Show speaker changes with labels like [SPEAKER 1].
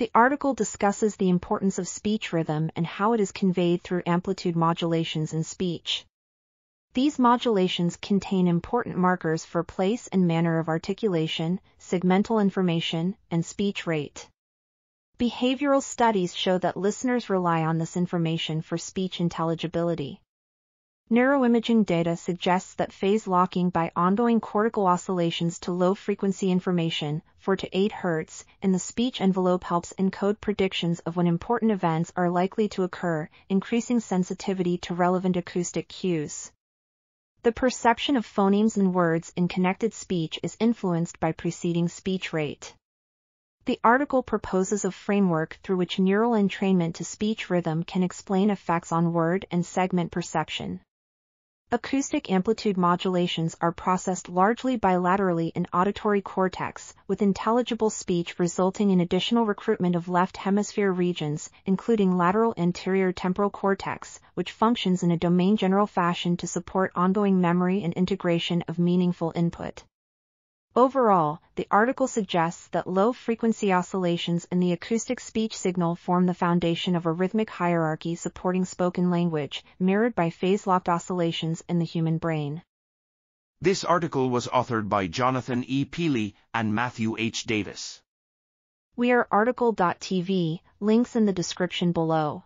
[SPEAKER 1] The article discusses the importance of speech rhythm and how it is conveyed through amplitude modulations in speech. These modulations contain important markers for place and manner of articulation, segmental information, and speech rate. Behavioral studies show that listeners rely on this information for speech intelligibility. Neuroimaging data suggests that phase locking by ongoing cortical oscillations to low-frequency information, 4 to 8 Hz, in the speech envelope helps encode predictions of when important events are likely to occur, increasing sensitivity to relevant acoustic cues. The perception of phonemes and words in connected speech is influenced by preceding speech rate. The article proposes a framework through which neural entrainment to speech rhythm can explain effects on word and segment perception. Acoustic amplitude modulations are processed largely bilaterally in auditory cortex, with intelligible speech resulting in additional recruitment of left hemisphere regions, including lateral anterior temporal cortex, which functions in a domain general fashion to support ongoing memory and integration of meaningful input. Overall, the article suggests that low-frequency oscillations in the acoustic speech signal form the foundation of a rhythmic hierarchy supporting spoken language, mirrored by phase-locked oscillations in the human brain.
[SPEAKER 2] This article was authored by Jonathan E. Peelle and Matthew H. Davis.
[SPEAKER 1] We are RTCL.TV, links in the description below.